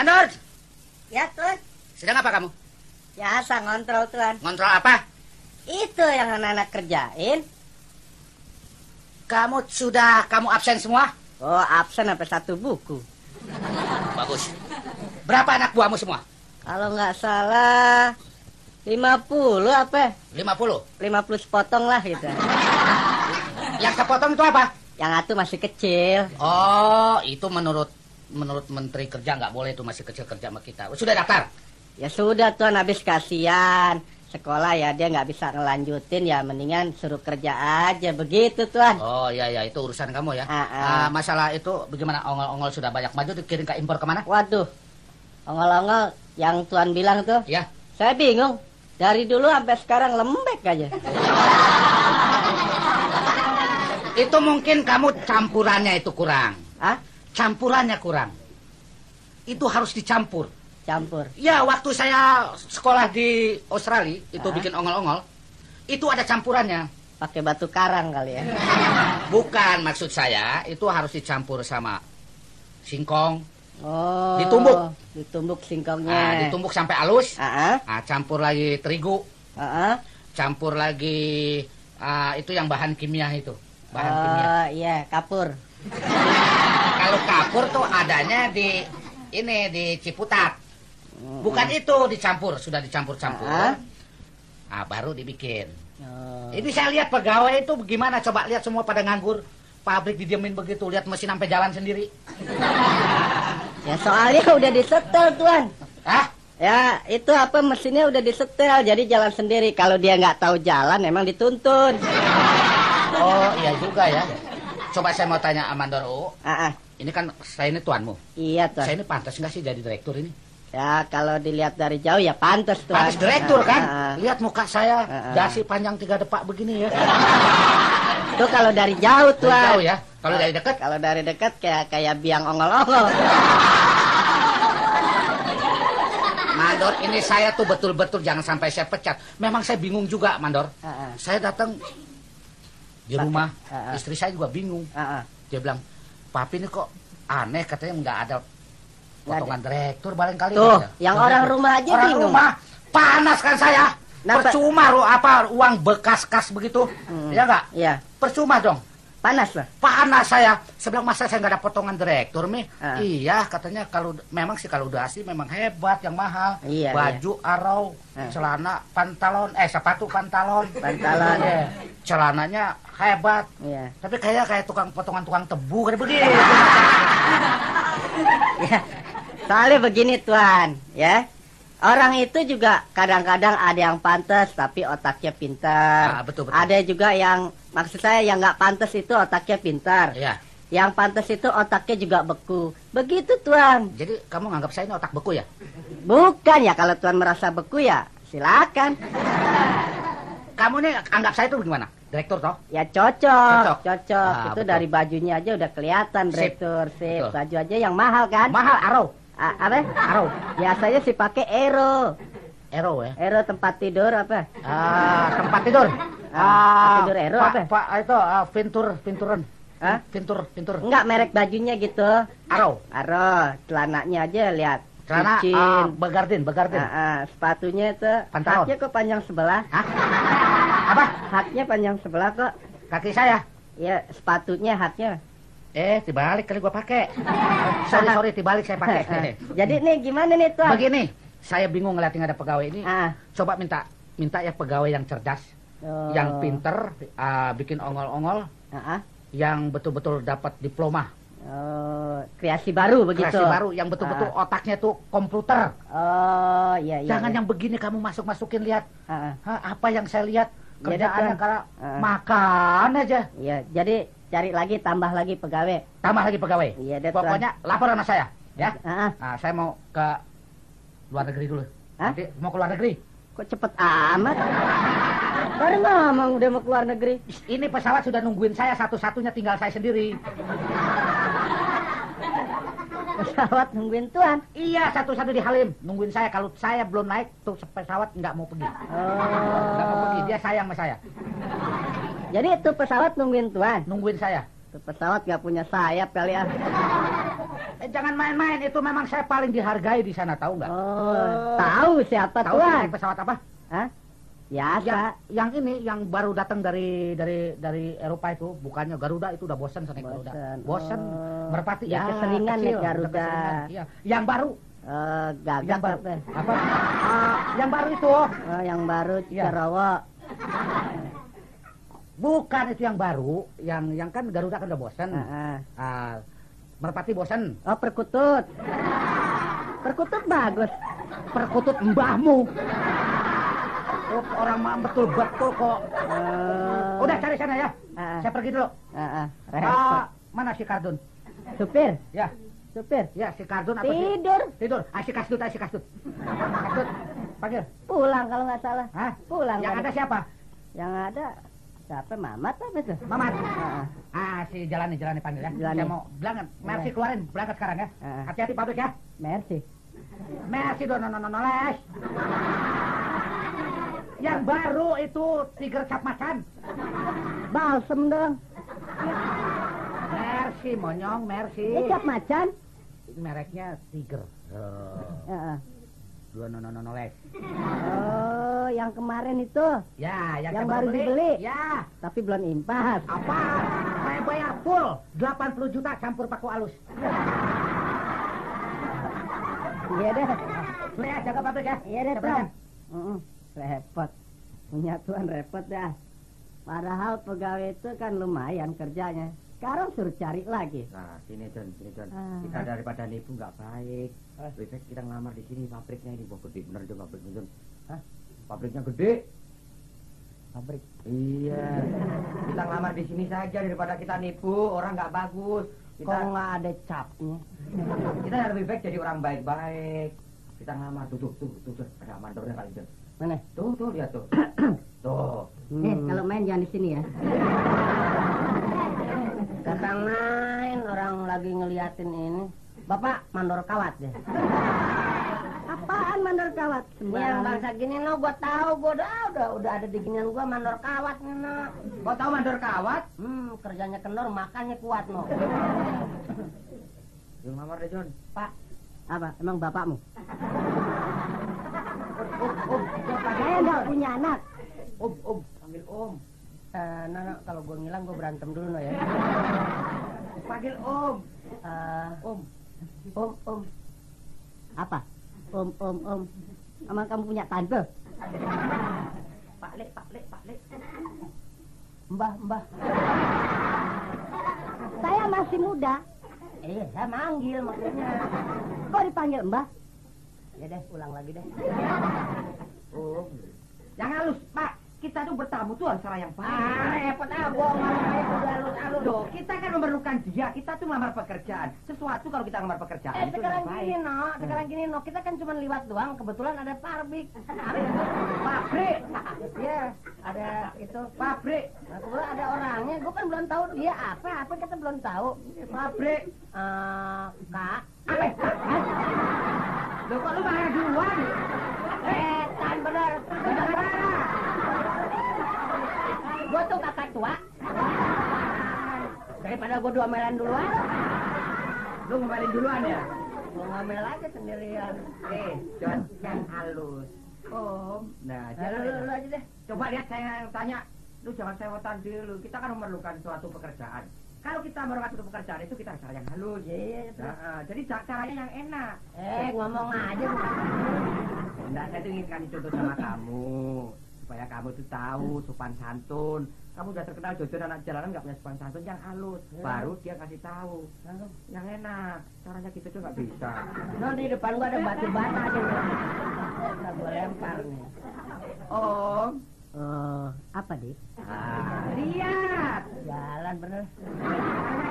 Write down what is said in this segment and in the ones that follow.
Mandor, Ya, Tuan. sedang apa kamu? Biasa ngontrol, Tuan. Ngontrol apa? Itu yang anak-anak kerjain. Kamu sudah kamu absen semua? Oh, absen sampai satu buku. Bagus. Berapa anak buahmu semua? Kalau nggak salah 50 apa? 50. 50 sepotong lah gitu. Yang kepotong itu apa? Yang satu masih kecil. Oh, itu menurut menurut Menteri Kerja nggak boleh itu masih kecil kerja sama kita. Sudah daftar? Ya sudah Tuan, habis kasihan. Sekolah ya dia nggak bisa ngelanjutin ya mendingan suruh kerja aja begitu Tuan. Oh iya iya itu urusan kamu ya. Ah, masalah itu bagaimana ongol-ongol sudah banyak maju dikirim ke impor ke mana? Waduh, ongol-ongol yang Tuan bilang tuh, Ya. saya bingung. Dari dulu sampai sekarang lembek aja. Itu mungkin kamu campurannya itu kurang. Ah, Campurannya kurang. Itu harus dicampur. campur. Ya, waktu saya sekolah di Australia, itu Ah. bikin ongol-ongol, itu ada campurannya. Pakai batu karang kali ya. Bukan maksud saya, itu harus dicampur sama singkong. Oh. Ditumbuk. Ditumbuk singkongnya. Nah, ditumbuk sampai halus. Ah, Nah, campur lagi terigu, ah, campur lagi ah, itu yang bahan kimia itu. Bahan kimia. Oh, iya, kapur. Kalau kapur tuh adanya di ini di Ciputat. Bukan itu dicampur, sudah dicampur-campur. Ah. Ah, baru dibikin. Oh. Ini saya lihat pegawai itu bagaimana coba lihat semua pada nganggur. Pabrik didiemin begitu, lihat mesin sampai jalan sendiri. Ya soalnya udah disetel tuan. Hah? Ya itu apa mesinnya udah disetel jadi jalan sendiri. Kalau dia nggak tahu jalan emang dituntun. Oh, iya juga ya. Coba saya mau tanya Amandor U. Ah, ah. Ini kan saya ini tuanmu. iya tuan. Saya ini pantas nggak sih jadi direktur ini? Ya kalau dilihat dari jauh ya pantas tuan. Pantas direktur kan? Ah, ah. Lihat muka saya, ah. dasi panjang tiga depak begini ya. Itu kalau dari jauh Dari tuan. jauh ya. Kalau dari dekat, Kalau dari dekat kayak kayak biang ongol-ongol. Mandor ini saya tuh betul-betul jangan sampai saya pecat. Memang saya bingung juga, Mandor. Ah, ah. Saya datang di rumah, Ah, ah. istri saya juga bingung. Ah, ah. Dia bilang, papi ini kok aneh katanya nggak ada potongan direktur barangkali. Tuh, katanya. yang orang rumah aja orang bingung. rumah panas kan saya. Percuma ru apa uang bekas kas begitu, Hmm. ya nggak? Iya, Percuma dong. Panas lah. Panas saya. Sebelah masa saya nggak ada potongan direktur mi. Ah. Iya katanya kalau memang sih kalau udah asli memang hebat yang mahal. Iya, Baju arau, Ah. celana pantalon, eh sepatu pantalon. Pantalon. Iya. Celananya hebat. Iya. Tapi kayak kayak tukang potongan-tukang tebu kayak begitu. Ya, soalnya begini tuan, ya. Orang itu juga kadang-kadang ada yang pantas tapi otaknya pintar. Ah, betul, betul. Ada juga yang maksud saya yang nggak pantas itu otaknya pintar. Iya. Yang pantas itu otaknya juga beku. Begitu tuan. Jadi kamu nganggap saya ini otak beku ya? Bukan ya kalau tuan merasa beku ya silakan. Kamu nih anggap saya itu gimana? Direktur toh? Ya cocok, Cocok. cocok. Ah, itu betul. dari bajunya aja udah kelihatan Sip. direktur sip. Betul. Baju aja yang mahal kan? Mahal arau. A- apa? Arau. Biasanya sih pakai Ero. Ero ya. Ero tempat tidur apa? Ah, tempat tidur. Tempat tidur Ero Pak, apa? Pak, itu ah, pintur, pinturan. Hah? Pintur, pintur. Enggak merek bajunya gitu. Arau. Aro, celananya aja lihat. Celana ah, begardin, begardin. Ah, ah, sepatunya itu Pantalon. haknya kok panjang sebelah. Hah? Apa? Haknya panjang sebelah kok. Kaki saya. Ya, sepatunya haknya. Eh, dibalik kali gua pakai. sorry, sorry, dibalik saya pakai. Ah, Jadi nih gimana nih tuan? Begini, saya bingung ngeliatin ada pegawai ini. Ah. Coba minta minta ya pegawai yang cerdas, Oh. yang pinter, ah, bikin ongol-ongol, ah. yang betul-betul dapat diploma, Oh, kreasi baru begitu. kreasi baru, yang betul-betul otaknya tuh komputer. Oh, iya iya. Jangan iya. yang begini kamu masuk-masukin lihat. Ah. Hah, apa yang saya lihat kerjaannya Tuan. karena Ah. makan aja. Iya, jadi cari lagi tambah lagi pegawai. Tambah lagi pegawai. Iya. Pokoknya lapor sama saya, ya. Ah. Nah, saya mau ke luar negeri dulu. Hah? Nanti mau ke luar negeri. Kok cepet amat? Baru ngomong udah mau keluar negeri. Ini pesawat sudah nungguin saya satu-satunya tinggal saya sendiri. Pesawat nungguin tuan. Iya, satu-satu di Halim. Nungguin saya. Kalau saya belum naik, tuh pesawat nggak mau pergi. Nggak mau pergi. Oh. Dia sayang sama saya. Jadi itu pesawat nungguin tuan. Nungguin saya. Itu pesawat nggak punya sayap kali ya. Eh, jangan main-main. Itu memang saya paling dihargai di sana, tahu nggak? Oh, tahu siapa Tahu tuan? naik pesawat apa? Hah? Biasa. Yang, yang ini yang baru datang dari dari dari Eropa itu bukannya Garuda itu udah bosan naik Garuda. Bosan. Oh. Merpati Ya, ya keseringan kecil, naik udah Garuda. keseringan. Iya. Yang baru, Eh, gagak yang baru. apa? Apa? Ah, yang baru itu. Oh, yang baru Iya. Cerowo. Bukan itu yang baru, yang yang kan Garuda kan udah bosan. Heeh. Ah, Merpati bosan. Oh, perkutut. Perkutut bagus. Perkutut mbahmu. Oh, orang mah betul-betul kok. Oh. Udah cari sana ya. Heeh. Saya pergi dulu. Heeh. Repot. Ah, mana si Kardun? Supir, Ya, supir. ya si Kardun apa? Tidur. Tidur. Ah, si Kasdut, ah, si Kasdut. Kasdut, panggil. Pulang kalau nggak salah. Hah? Pulang. Yang kan. ada siapa? Yang ada siapa? Mamat apa itu? Mamat. Heeh. Ah, si Jalani, Jalani panggil ya. Jalani. Saya mau berangkat. Merci Iya. keluarin, berangkat sekarang ya. Hati-hati pabrik ya. Merci. Merci do no no no no les. Yang baru itu Tiger Cap Macan. Balsem dong. Merci monyong, merci. Ini cap macan. Mereknya Tiger. Oh, Heeh. do no no no no les. Oh, yang kemarin itu, Ya, yang, Yang baru beli. dibeli. Ya, tapi belum impas. apa? Saya bayar full 80 juta campur paku alus. Iya deh. Beli ya, jaga pabrik ya. Iya deh, Tuan. Repot. Punya tuan repot dah. Padahal pegawai itu kan lumayan kerjanya. Sekarang suruh cari lagi. Nah, sini John, sini John. Ah. Kita daripada nipu nggak baik. Lebih baik kita ngelamar di sini pabriknya ini. Wah, gede bener John pabriknya John. Hah? Pabriknya gede. Pabrik. Iya. kita ngelamar di sini saja daripada kita nipu orang nggak bagus. Kok Kita nggak ada capnya? kita lebih baik jadi orang baik-baik. Kita ngelamar tuh tuh tuh tuh, tuh. ada mandornya kali John. Mana? Tuh tuh lihat tuh. tuh. Eh, kalau main jangan di sini ya. Datang main orang lagi ngeliatin ini. Bapak mandor kawat deh. Apaan mandor kawat? Ini yang bangsa gini no, gua tahu, gua udah udah udah ada di ginian gua mandor kawat nih no. Kau tahu mandor kawat? Hmm, kerjanya kendor, makannya kuat no. Yang ngelamar deh John. Pak, apa? Emang bapakmu? Saya nggak punya anak. Om, om, panggil om. No, no, kalau gua ngilang gua berantem dulu no ya. Panggil om. Eh, Om. om, om. Apa? Om, om, om. Emang kamu punya tante? Pak Lek, Pak Lek, Pak Lek. Mbah, mbah. Saya masih muda. Eh, saya manggil maksudnya. Kok dipanggil mbah? Ya deh, ulang lagi deh. Om. Yang halus, Pak. Kita tuh bertamu tuh harus yang baik. Ah, repot ah, ngomong itu alus-alus. Loh, kita kan memerlukan dia. Kita tuh melamar pekerjaan. Sesuatu kalau kita melamar pekerjaan Eh, itu sekarang gini, baik. no. Sekarang gini, no. Kita kan cuma liwat doang. Kebetulan ada pabrik. Pabrik. Iya, ada itu. Pabrik. Nah, kebetulan ada orangnya. Gue kan belum tahu dia apa. Apa kita belum tahu. Pabrik. Eh, kak. Apa? Hah? Loh, kok lu marah duluan? Eh, tan bener. Gue tuh kakak tua. Daripada gue dua melan duluan, Lu ngomelin duluan ya? gue ngambil aja sendirian. Eh, John, yang halus. Om. Nah, jangan. lu, aja deh. Coba lihat saya yang tanya. Lu jangan sewotan dulu. Kita kan memerlukan suatu pekerjaan. Kalau kita memerlukan suatu pekerjaan itu kita cara yang halus. Iya, iya, iya, terus. Nah, jadi ca- caranya yang enak. Eh, ngomong aja. lu. Enggak, saya tuh ingin kasih contoh sama kamu. Supaya kamu tuh tahu sopan santun. Kamu udah terkenal jujur anak jalanan nggak punya sopan santun yang halus. Ya. Baru dia kasih tahu. Yang enak. Caranya gitu tuh nggak bisa. No, di depan gua ada batu bata aja. Udah gua lempar nih. Om. Oh, apa deh? Ah, lihat. Jalan bener.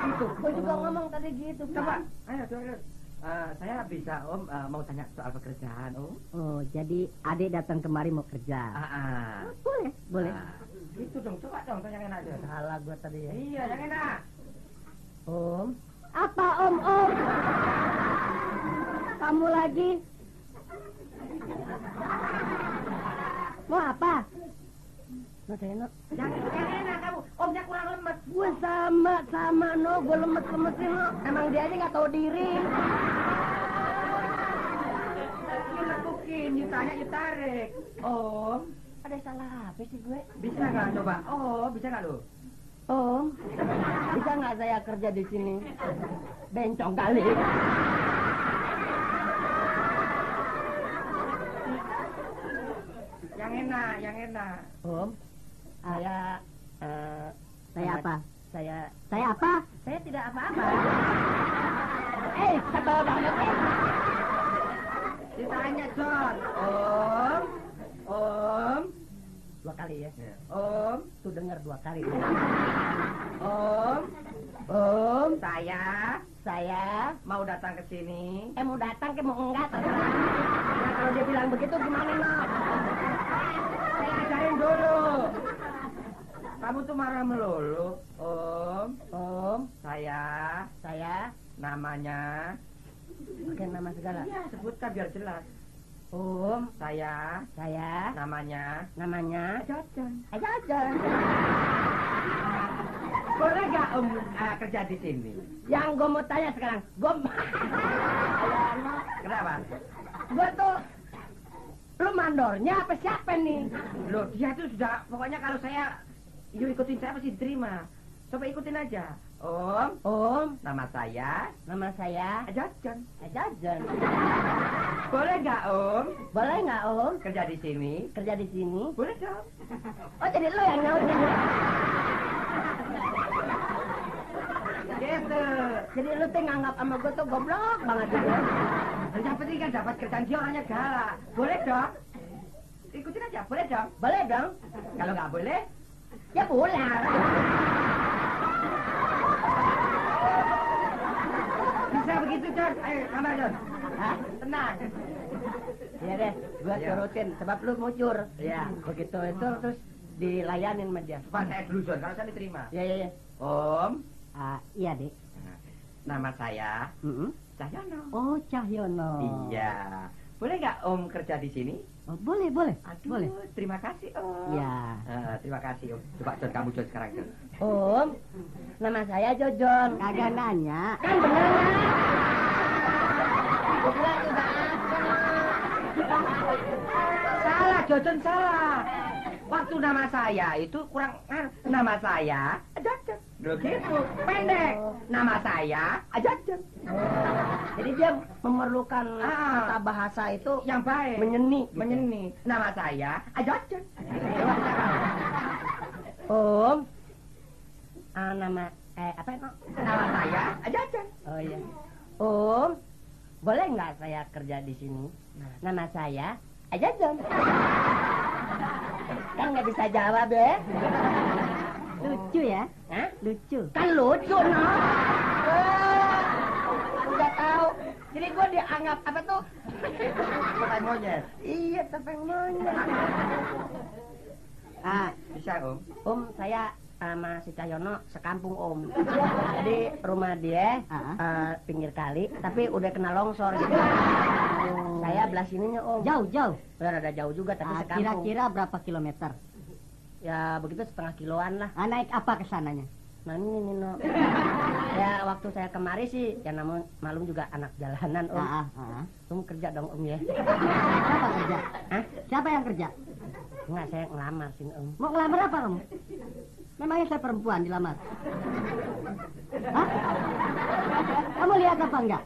Gitu. Gua juga ngomong tadi gitu. Coba. Ayo, coba. coba. Eh, saya bisa Om eh, mau tanya soal pekerjaan Om. Oh, jadi adik datang kemari mau kerja. Ah, ah. Boleh, boleh. Ah, Gitu dong, coba dong tanya yang enak aja. Salah gua tadi ya. Iya, yang enak. Om. Apa om om? Kamu lagi? Mau apa? No, Deno. Yang, yang enak kamu. Omnya kurang lemes. Gue sama, sama no. Gue lemes-lemesin no. Emang dia aja nggak tahu diri. Ini ditanya ditarik. Om, Ada salah apa sih gue? bisa nggak coba? Oh, bisa nggak lu? Om, bisa nggak saya kerja di sini? Bencong kali. Yang enak, yang enak. Om, saya, eh, Saya apa? Saya, Saya apa? saya tidak apa-apa. Eh, sebel banget. eh. Ditanya John. Om, Om, Dua kali ya. Om, Tuh denger dua kali. Om, Om, saya saya mau datang ke sini. eh mau datang ke mau enggak terserah. Nah, kalau dia bilang begitu gimana no? Saya ajarin dulu. Kamu tuh marah melulu. Om, Om, saya saya namanya. pakai nama segala. Ya, sebutkan biar jelas. Om, Saya saya namanya. namanya Jajan. aja aja. Boleh nggak Om eh, kerja di sini? Yang gue mau tanya sekarang, gue Kenapa? gue tuh lu mandornya apa siapa nih? Loh, dia tuh sudah pokoknya kalau saya yuk ikutin saya pasti diterima. Coba ikutin aja. Om, Om, nama saya nama saya Jajan. Jajan. Boleh nggak Om Boleh nggak Om kerja di sini? kerja di sini? Boleh dong. Oh jadi lu yang nyautin? Gitu. Jadi lu tuh nganggap sama gue tuh goblok banget gitu. Yang penting kan dapat kerjaan dia orangnya galak. Boleh dong. Ikutin aja, boleh dong. Boleh dong? Kalau nggak boleh, Ya pulang. Bisa begitu John. Ayo, tambah John. Hah? Tenang. Iya deh, gue Iya. turutin sebab lu mucur. Iya. Begitu itu terus dilayanin sama dia. Pak saya dulu John, kalau saya diterima. Ya ya ya. Om, Ah, iya, Dek. nama saya Mm-mm. Cahyono. Oh, Cahyono. Iya. Boleh nggak Om kerja di sini? Oh, boleh, boleh. Aduh, Boleh. terima kasih Om. Ya. Eh, terima kasih Om. Coba John kamu John sekarang John. Om, nama saya Jojon. Kagak nanya. Kan bener Salah, Jojon salah. Waktu nama saya itu kurang nama saya Jajan. Loh gitu, pendek. Nama saya Jajan. Jadi dia memerlukan Ah. bahasa itu Yang baik. menyeni. gitu. Menyeni. Nama saya Jajan. Om, ah, nama eh apa itu? Nama saya Jajan. Oh iya. Om, boleh nggak saya kerja di sini? Nama saya Ajajan. Kan nggak bisa jawab ya? Lucu ya? Hah? Lucu. Kan lucu, no? Eh, Udah tahu. Jadi gue dianggap apa tuh? Bukan monyet. Iya, topeng monyet. Ah, Bisa Om. Om, saya sama si Cahyono sekampung Om. Jadi rumah dia Ah. eh, pinggir kali, tapi udah kena longsor gitu. Saya belah sininya Om. jauh, jauh. Udah ada jauh juga, tapi Ah, sekampung. kira-kira berapa kilometer? Ya begitu setengah kiloan lah. Ah, naik apa ke sananya? Nah ini nih no. ya waktu saya kemari sih, ya namun malum juga anak jalanan Om. Ah, ah, ah. Om kerja dong Om ya. Siapa kerja? Hah? Siapa yang kerja? Enggak, saya ngelamar sih Om. Mau ngelamar apa kamu? Memangnya saya perempuan dilamar? Hah? Kamu lihat apa enggak?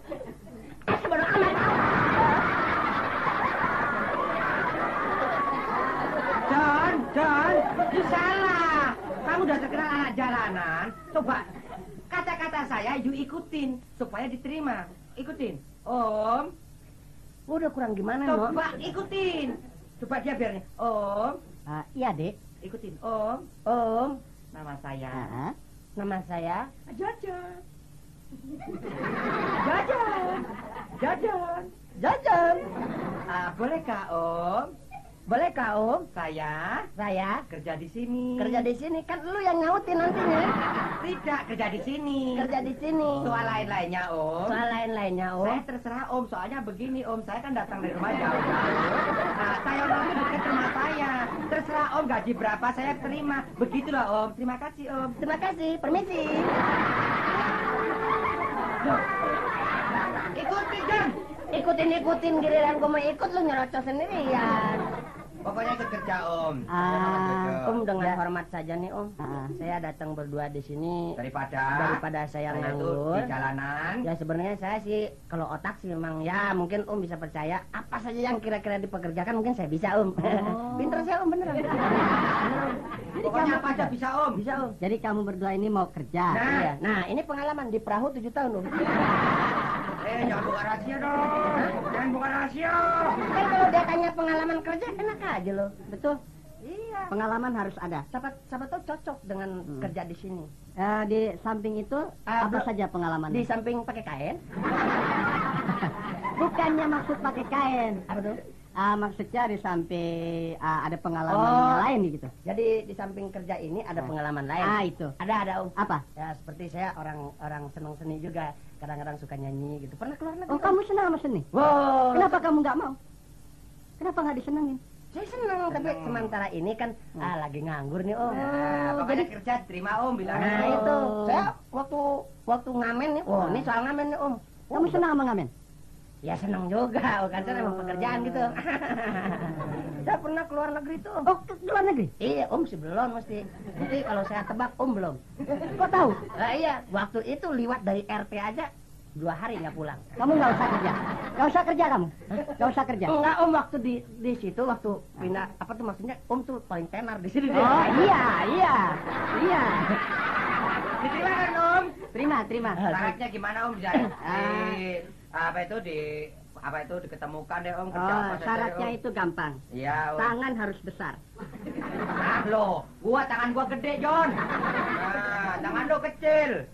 Sebodoh amat. John, John, you salah. Kamu udah terkenal anak jalanan. Coba kata-kata saya you ikutin supaya diterima. Ikutin. Om, udah kurang gimana no? coba ikutin. Coba dia biarnya. Om, Ah, iya, Dek. ikutin. Om, Om, nama saya Ah, ah. nama saya Jajan. Jajan. Jajan. Jajan. Ah, bolehkah Om Bolehkah Om? Saya Saya kerja di sini. kerja di sini kan lu yang nyautin nantinya. Tidak kerja di sini. Kerja di sini. Soal lain-lainnya Om. Soal lain-lainnya Om. Saya terserah Om, soalnya begini Om, saya kan datang dari rumah jauh-jauh. Nah, saya orangnya dekat rumah saya. Terserah Om gaji berapa saya terima. Begitulah Om. Terima kasih Om. Terima kasih, permisi. Ikuti John. Ikutin ikutin giliran gue mau ikut lu nyerocos sendirian. Pokoknya ikut kerja Om. Ah, Om dengan Ya. hormat saja nih Om. Ah. Saya datang berdua di sini Daripada daripada saya nganggur. di jalanan. Ya sebenarnya saya sih kalau otak sih memang ya mungkin Om bisa percaya apa saja yang kira-kira dipekerjakan mungkin saya bisa Om. Pinter saya Om beneran. Pokoknya apa aja bisa Om. Bisa Om. Jadi kamu berdua ini mau kerja. Nah. Iya. Nah ini pengalaman di perahu tujuh tahun Om. Eh, jangan buka rahasia dong. Jangan buka rahasia. Kan kalau dia tanya pengalaman kerja enak aja loh. Betul. Iya. Pengalaman harus ada. Siapa siapa tahu cocok dengan Hmm. kerja di sini. Eh, di samping itu Ah, apa saja pengalaman? Di samping pakai kain. Bukannya maksud pakai kain. Apa tuh? Ah, maksudnya di samping ah, ada pengalaman Oh. yang lain gitu. Jadi di samping kerja ini ada pengalaman lain. Ah, itu. Ada ada Om. Apa? Ya seperti saya orang orang senang seni juga. Kadang-kadang suka nyanyi gitu. Pernah keluar negeri? Oh, kamu senang sama seni? Wow. Kenapa kamu nggak mau? Kenapa nggak disenengin? Saya senang, tapi sementara ini kan Hmm. ah, lagi nganggur nih Om. Nah, pokoknya kerja terima Om bilang. Nah Oh. itu, saya waktu waktu ngamen nih, oh Ah. ini soal ngamen nih Om. Oh, Kamu senang sama ngamen? Ya senang juga, oh, kan saya emang pekerjaan gitu. saya pernah keluar negeri tuh. Oh, ke luar negeri? Iya Om sih belum mesti. Tapi kalau saya tebak Om belum. Kok tahu? Nah, iya, waktu itu liwat dari RT aja dua hari nggak pulang. Kamu nggak usah kerja. Nggak usah kerja kamu. Nggak usah kerja. Enggak Om waktu di di situ waktu pindah apa tuh maksudnya Om tuh paling tenar di sini. Oh iya, iya, iya. Diterima kan Om? Terima, terima. Syaratnya gimana Om? Bisa di Ah. apa itu di apa itu diketemukan deh Om kerja Oh, apa syaratnya Om. itu gampang. Iya Om. Tangan harus besar. Ah lo, gua tangan gua gede John. Nah, tangan lo kecil.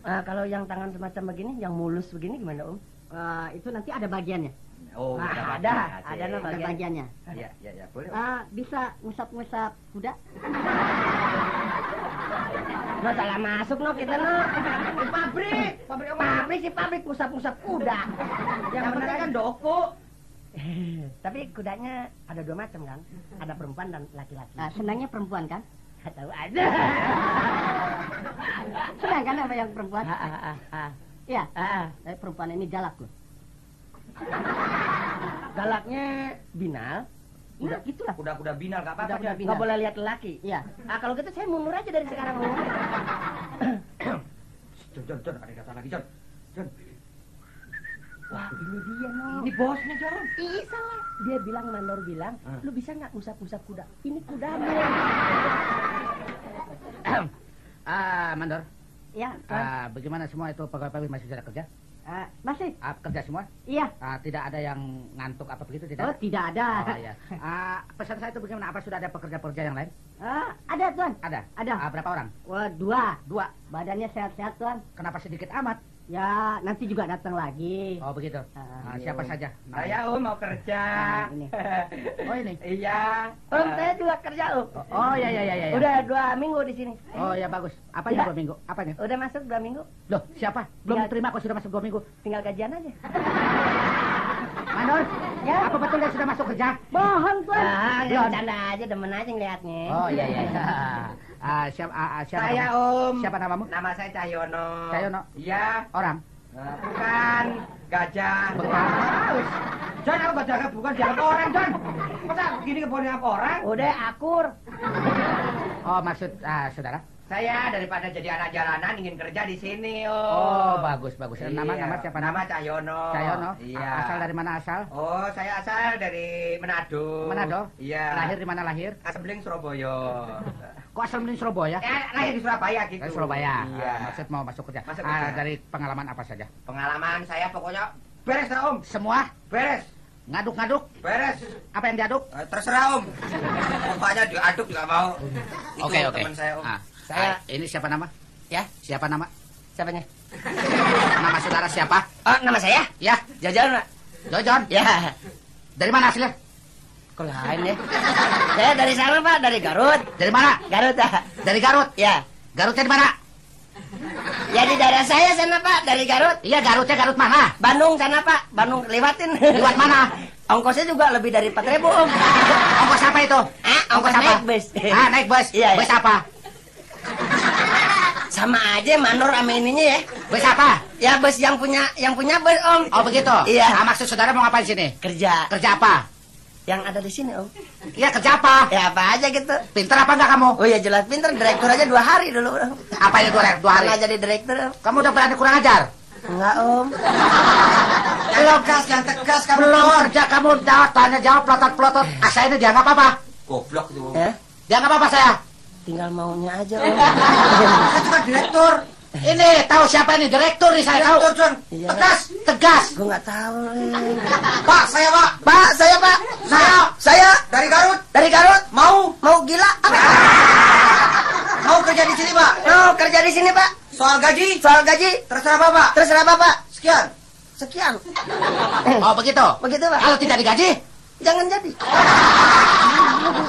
Ah, kalau yang tangan semacam begini, yang mulus begini gimana Om? Eh, itu nanti ada bagiannya. Oh, Nah, ada, ada, ada Ada bagian. bagiannya. Iya, iya, iya, boleh. Ah, bisa ngusap-ngusap kuda? No salah masuk no kita no. Di pabrik, pabrik Om. Pabrik sih pabrik pusat-pusat kuda. Yang benar kan doko. Tapi kudanya ada dua macam kan? Ada perempuan dan laki-laki. Ah, senangnya perempuan kan? Nggak tahu aja. Senang kan apa yang perempuan? Ah, ah, ah, ah. Iya. Ah, ah. Eh, perempuan ini galak loh. Galaknya binal. Udah gitulah. Kuda-kuda binal gak apa-apa. Kuda-kuda John. binal. Nggak boleh lihat laki. Iya. Ah kalau gitu saya mundur aja dari sekarang. John, John, John, ada kata lagi John. John, Wah ini dia no. ini bosnya John. Ih salah. Dia bilang Mandor bilang, Ah. lu bisa nggak usap-usap kuda? Ini kudamu. Ah, Mandor. Iya, Tuan. Ah, bagaimana semua itu pegawai-pegawai masih sudah kerja? Ah, masih? Ah, kerja semua? Iya. Ah, tidak ada yang ngantuk apa begitu Oh, tidak? tidak ada. Oh, iya. Ah, pesan saya itu bagaimana? Apa sudah ada pekerja-pekerja yang lain? Ah, ada, Tuan. Ada. Ada. Ah, berapa orang? Wah, dua. Dua. Badannya sehat-sehat, Tuan. Kenapa sedikit amat? Ya, nanti juga datang lagi. Oh, begitu. Ah, Ah, siapa saja? Nah, Saya Om mau kerja. Ah, ini. Oh, ini. Iya. Om saya juga kerja om. Oh, oh, ya, ya, ya, ya. ya. Udah dua minggu di sini. Oh, ya bagus. Apanya Ya. dua minggu? Apanya? Udah masuk dua minggu. Loh, siapa? Belum Ya. terima kok sudah masuk dua minggu. Tinggal gajian aja. Mandor, Ya. apa betul dia sudah masuk kerja? Bohong, Tuan. Ah, ya bercanda aja demen aja ngeliatnya. Oh, iya, iya. iya. Ah, siapa, ah, ah, siapa Saya kamu? Om. Siapa namamu? Nama saya Cahyono. Cahyono. Iya. Orang. Nah, bukan gajah. Bukan. John, aku gajah bukan dianggap orang, John. Masa begini keboleh apa orang? Udah akur. Oh, maksud ah, saudara? Saya daripada jadi anak jalanan ingin kerja di sini, Om. Oh, bagus, bagus. Nama, Iya. nama siapa? Nama Cahyono. Cahyono. Iya. A- Asal dari mana asal? Oh, saya asal dari Manado. Manado? Iya. Lahir di mana lahir? Asembling Surabaya. Kok asal di Surabaya? eh, lahir di Surabaya gitu. Dari Surabaya. Iya. Ah, maksud mau masuk kerja. Masuk Ah, kerja. dari pengalaman apa saja? Pengalaman saya pokoknya beres dah, Om. Semua Beres. ngaduk-ngaduk. Beres. Apa yang diaduk? Eh, terserah, Om. Pokoknya diaduk juga mau. Oke, oke. teman saya, Om. Ah, Saya- ah, ini siapa nama? Ya, Siapa nama? siapanya? Nama saudara siapa? Oh, nama saya? Ya, Jajan, Pak. Jojon. Ya. Dari mana aslinya? Kok lain ya? Saya dari sana Pak, dari Garut. Dari mana? Garut ah. Dari Garut. Ya. Garutnya di mana? Ya di daerah saya sana Pak, dari Garut. Iya, Garutnya Garut mana? Bandung sana Pak, Bandung lewatin. Lewat mana? Ongkosnya juga lebih dari 4000 Om. Ongkos apa itu? Ah, ongkos naik bus. Ah, naik bus. Iya, iya. Bus apa? Sama aja mandor sama ininya ya. Bus apa? Ya bus yang punya yang punya bus Om. Oh, begitu? Iya. Ah, maksud saudara mau ngapain sini? Kerja Kerja apa? Yang ada di sini Om. Iya, kerja apa? Ya apa aja gitu. Pinter apa enggak kamu? Oh ya jelas pinter direktur aja dua hari dulu Om. Apa yang dua, dua hari? Jadi direktur Om. Kamu udah berani kurang ajar? Enggak Om. Belum tegas, yang tegas kamu. Belum kerja kamu jawab, tanya jawab, pelotot-pelotot. Ah, saya ini dianggap apa? Goblok itu. Ya, Dianggap apa saya? tinggal maunya aja Om. Saya cuma direktur. Ini tahu siapa ini? Direktur nih saya tahu. Direktur, John. Iya. Tegas, tegas. Gue nggak tahu. Pak, saya Pak. Pak, saya Pak. Saya. Saya Dari Garut. dari Garut. Mau? Mau gila? Apa? Mau kerja di sini Pak. Mau kerja di sini Pak. Soal gaji. Soal gaji Terserah Bapak. terserah Bapak. Sekian. Sekian. Oh, begitu. Begitu Pak. Kalau tidak digaji, Jangan jadi.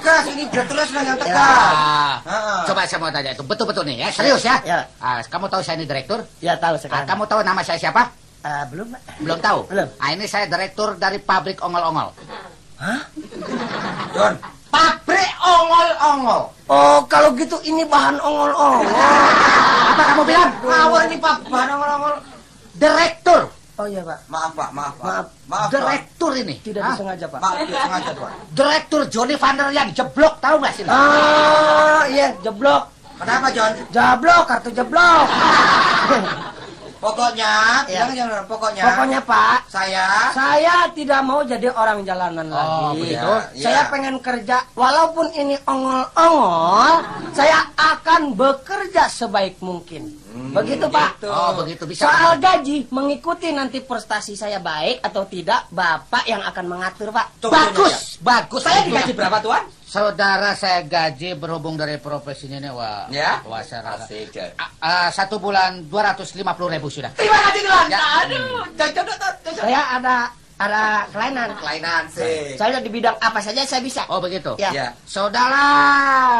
Tegas. Ini sudah yang tegas. Ah, Heeh. coba saya mau tanya itu betul-betul nih ya, serius ya. Ya. Ah, kamu tahu saya ini direktur? Ya tahu Ah, sekarang. kamu tahu nama saya siapa? Ah, belum. Belum tahu. Belum. Ah, ini saya direktur dari pabrik ongol-ongol. John. Pabrik ongol-ongol. Oh, kalau gitu ini bahan ongol-ongol. Apa kamu bilang? Ngawur ini Pak. Bahan ongol-ongol. Direktur. Oh iya Pak. Maaf Pak, maaf Pak. Maaf. Maaf Pak. Direktur ini. Tidak Hah? disengaja Pak. Maaf, tidak sengaja Pak. Direktur Johnny Vander yang jeblok tahu nggak sih? Ah, iya, jeblok. Kenapa John? Jeblok, kartu jeblok. Pokoknya, Ya. bilang jangan pokoknya. Pokoknya Pak, saya saya tidak mau jadi orang jalanan Oh, lagi. begitu? Saya Iya. pengen kerja, walaupun ini ongol-ongol, saya akan bekerja sebaik mungkin. begitu Pak. gitu. Oh, begitu bisa. Soal gaji, mengikuti nanti prestasi saya baik atau tidak, Bapak yang akan mengatur Pak. Tunggu bagus, bagus. Saya digaji berapa Tuan? Saudara saya gaji berhubung dari profesinya ini wah, Ya? wah saya rasa. Asik, ah, satu bulan 250 ribu sudah. Terima kasih Tuan. Ya. Aduh. Saya ada ada kelainan. Kelainan sih. Saya di bidang apa saja saya bisa. Oh begitu. Ya. Ya. Saudara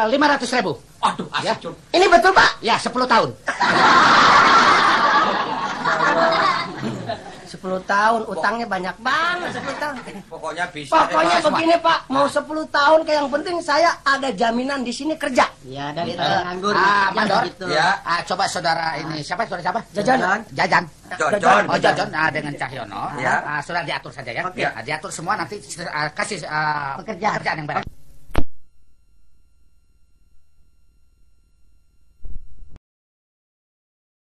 500 ribu. Aduh, Ya. asik, John. Ini betul Pak? Ya 10 tahun. 10 tahun, utangnya banyak banget 10 tahun. Pokoknya bisa. Pokoknya deh, begini Pak, mau 10 tahun kayak yang penting saya ada jaminan di sini kerja. Ya, dari Gitu. nganggur. Ah, Mandor. gitu. Ya. Ah, coba saudara ini siapa saudara siapa? Jajan. Jajan. John. Oh Jajan ah, dengan Cahyono. Ya. Ah, sudah diatur saja ya. Oke. Ah, diatur semua nanti ah, kasih ah, Pekerjaan. pekerjaan yang benar.